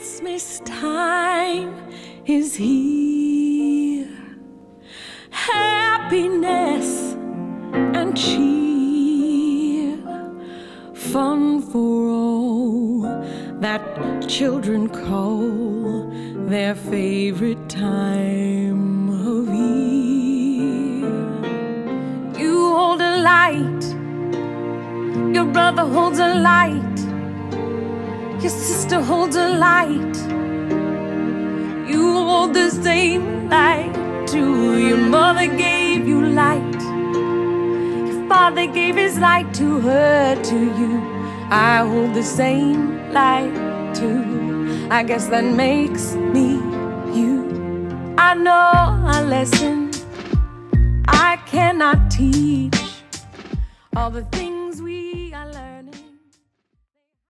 Christmas time is here. Happiness and cheer, fun for all that children call their favorite time of year. You hold a light, your brother holds a light. Your sister holds a light. You hold the same light too. Your mother gave you light. Your father gave his light to her, to you. I hold the same light too. I guess that makes me you. I know a lesson I cannot teach. All the things.